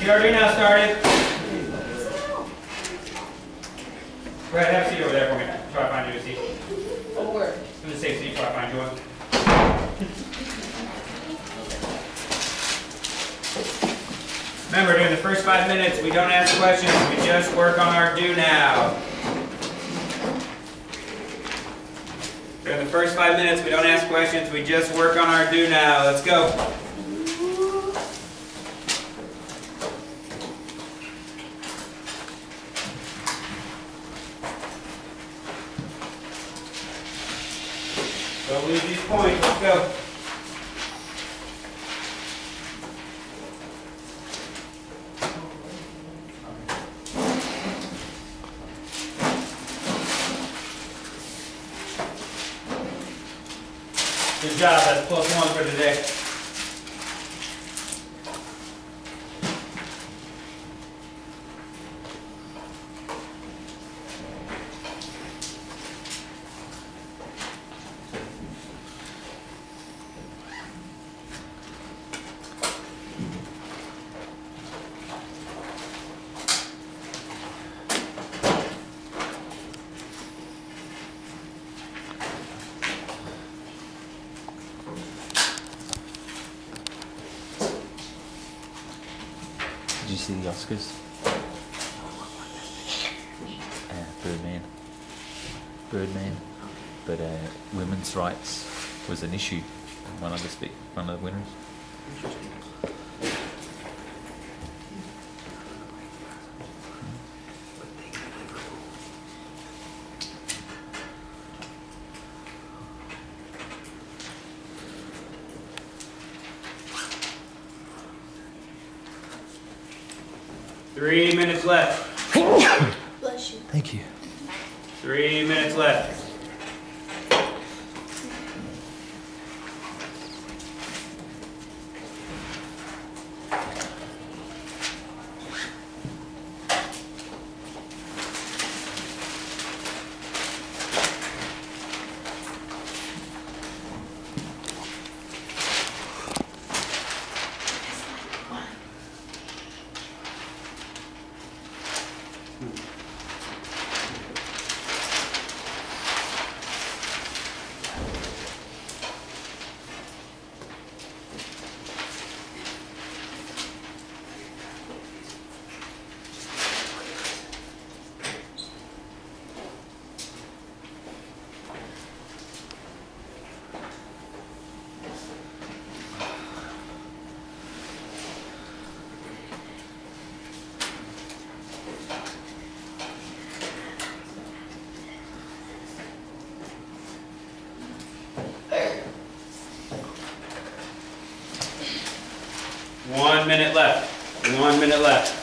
You already now started. Brad, have a seat over there for me. Try to find you a seat. Or, In the safe seat, try to find you one. Remember, during the first five minutes, we don't ask questions, we just work on our do now. During the first five minutes, we don't ask questions, we just work on our do now. Let's go. Don't lose these points, let's go. Good job, that's plus one for today. Did you see the Oscars? Uh, Birdman. Birdman. But uh, women's rights was an issue. One of the one of the winners. Three minutes left. bless you. Thank you. Three minutes left. One minute left. One minute left.